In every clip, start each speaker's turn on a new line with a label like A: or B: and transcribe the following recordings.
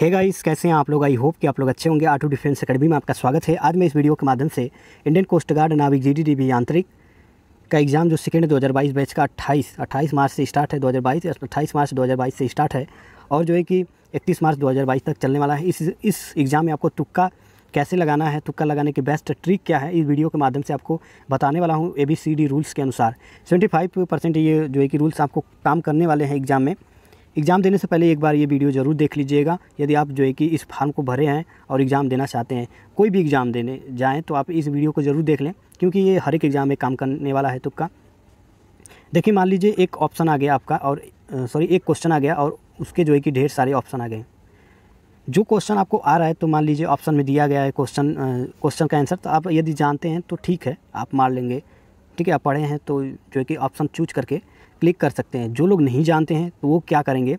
A: हे hey guys कैसे हैं आप लोग? आई होप कि आप लोग अच्छे होंगे। आटो डिफेंस अकेडमी में आपका स्वागत है। आज मैं इस वीडियो के माध्यम से इंडियन कोस्ट गार्ड नाविक जी डी यांत्रिक का एग्ज़ाम जो सेकेंड 2022 बैच का 28 28 मार्च से स्टार्ट है 2022 अट्ठाईस मार्च 2022 से स्टार्ट है और जो है कि 31 मार्च 2022 तक चलने वाला है। इस इस एग्ज़ाम में आपको तुक्का कैसे लगाना है, तुक्का लगाने की बेस्ट ट्रिक क्या है, इस वीडियो के माध्यम से आपको बताने वाला हूँ A B C D rules के अनुसार। 75 परसेंट ये जो है कि रूल्स आपको काम करने वाले हैं एग्ज़ाम में। एग्ज़ाम देने से पहले एक बार ये वीडियो ज़रूर देख लीजिएगा। यदि आप जो है कि इस फॉर्म को भरे हैं और एग्ज़ाम देना चाहते हैं, कोई भी एग्ज़ाम देने जाएँ तो आप इस वीडियो को ज़रूर देख लें, क्योंकि ये हर एक एग्ज़ाम में काम करने वाला है तुक्का। देखिए, मान लीजिए एक ऑप्शन आ गया आपका और सॉरी, एक क्वेश्चन आ गया और उसके जो है कि ढेर सारे ऑप्शन आ गए। जो क्वेश्चन आपको आ रहा है तो मान लीजिए ऑप्शन में दिया गया है क्वेश्चन क्वेश्चन का आंसर तो आप यदि जानते हैं तो ठीक है, आप मार लेंगे। ठीक है, आप पढ़े हैं तो जो है कि ऑप्शन चूज़ करके क्लिक कर सकते हैं। जो लोग नहीं जानते हैं तो वो क्या करेंगे?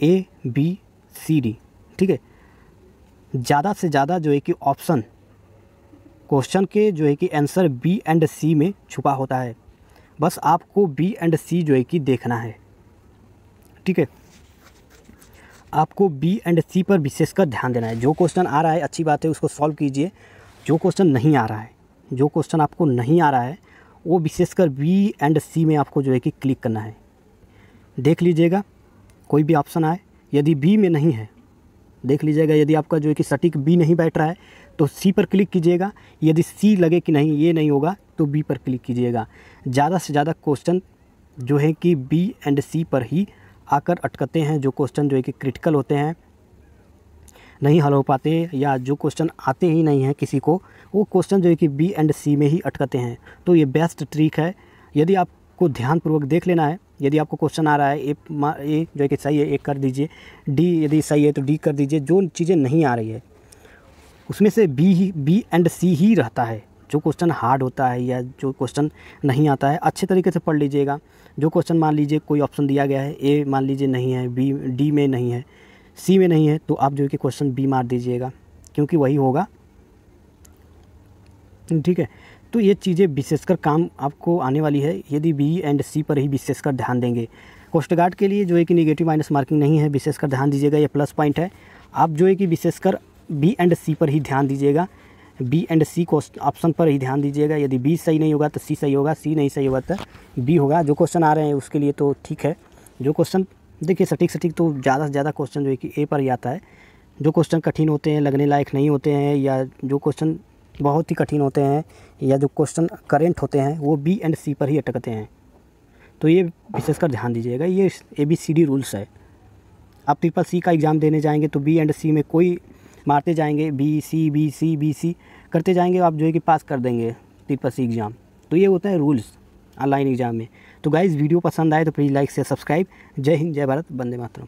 A: ए बी सी डी ठीक है? ज़्यादा से ज़्यादा जो है कि ऑप्शन क्वेश्चन के जो है कि आंसर बी एंड सी में छुपा होता है। बस आपको बी एंड सी जो है कि देखना है, ठीक है? आपको बी एंड सी पर विशेषकर ध्यान देना है। जो क्वेश्चन आ रहा है, अच्छी बात है, उसको सॉल्व कीजिए। जो क्वेश्चन नहीं आ रहा है, जो क्वेश्चन आपको नहीं आ रहा है वो विशेषकर बी एंड सी में आपको जो है कि क्लिक करना है। देख लीजिएगा, कोई भी ऑप्शन आए, यदि बी में नहीं है, देख लीजिएगा, यदि आपका जो है कि सटीक बी नहीं बैठ रहा है तो सी पर क्लिक कीजिएगा। यदि सी लगे कि नहीं, ये नहीं होगा तो बी पर क्लिक कीजिएगा। ज़्यादा से ज़्यादा क्वेश्चन जो है कि बी एंड सी पर ही आकर अटकते हैं, जो क्वेश्चन जो है कि क्रिटिकल होते हैं। नहीं हल हो पाते या जो क्वेश्चन आते ही नहीं हैं किसी को, वो क्वेश्चन जो है कि बी एंड सी में ही अटकते हैं। तो ये बेस्ट ट्रिक है। यदि आपको ध्यानपूर्वक देख लेना है, यदि आपको क्वेश्चन आ रहा है ए ए जो है कि सही है, एक कर दीजिए। डी यदि सही है तो डी कर दीजिए। जो चीज़ें नहीं आ रही है, उसमें से बी ही बी एंड सी ही रहता है। जो क्वेश्चन हार्ड होता है या जो क्वेश्चन नहीं आता है, अच्छे तरीके से पढ़ लीजिएगा। जो क्वेश्चन मान लीजिए कोई ऑप्शन दिया गया है ए मान लीजिए नहीं है बी डी में नहीं है सी में नहीं है तो आप जो है कि क्वेश्चन बी मार दीजिएगा, क्योंकि वही होगा। ठीक है तो ये चीज़ें विशेषकर काम आपको आने वाली है, यदि बी एंड सी पर ही विशेषकर ध्यान देंगे। कोस्ट गार्ड के लिए जो है कि निगेटिव माइनस मार्किंग नहीं है, विशेषकर ध्यान दीजिएगा, ये प्लस पॉइंट है। आप जो है कि विशेषकर बी एंड सी पर ही ध्यान दीजिएगा। B and C question option पर ही ध्यान दीजिएगा। यदि बी सही नहीं होगा तो सी सही होगा सी नहीं सही होगा तो बी होगा। जो क्वेश्चन आ रहे हैं उसके लिए तो ठीक है। जो क्वेश्चन देखिए सटीक सटीक तो ज़्यादा से ज़्यादा क्वेश्चन जो है कि ए पर ही आता है। जो क्वेश्चन कठिन होते हैं, लगने लायक नहीं होते हैं, या जो क्वेश्चन बहुत ही कठिन होते हैं, या जो क्वेश्चन करेंट होते हैं, वो बी एंड सी पर ही अटकते हैं। तो ये विशेषकर ध्यान दीजिएगा, ये A B C D rules है। आप ट्रिपल सी का एग्ज़ाम देने जाएँगे तो बी एंड सी में कोई मारते जाएँगे B C B C B C करते जाएँगे, आप जो है कि पास कर देंगे ट्रिपल सी एग्ज़ाम तो ये होता है रूल्स ऑनलाइन एग्ज़ाम में। तो गाइज़ वीडियो पसंद आए तो प्लीज़ लाइक से सब्सक्राइब जय हिंद, जय भारत, वंदे मातरम।